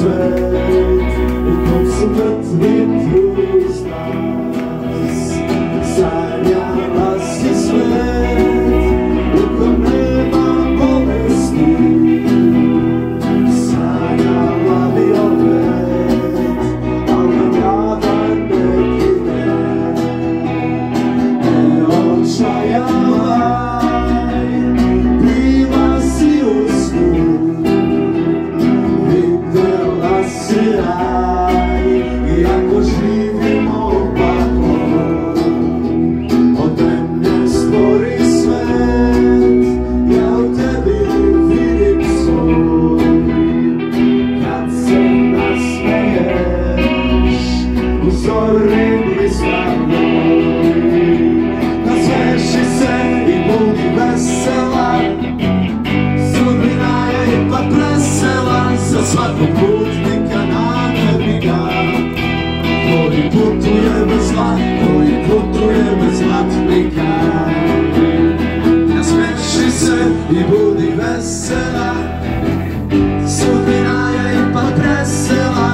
this. U zori bliska moj. Nasmeši se i budi vesela, sudbina je ipak presela, za svakog putnika namernika. Koji putuje bez zla, koji putuje bez zlatnika. Nasmeši se i budi vesela, Sudbina je ipak presela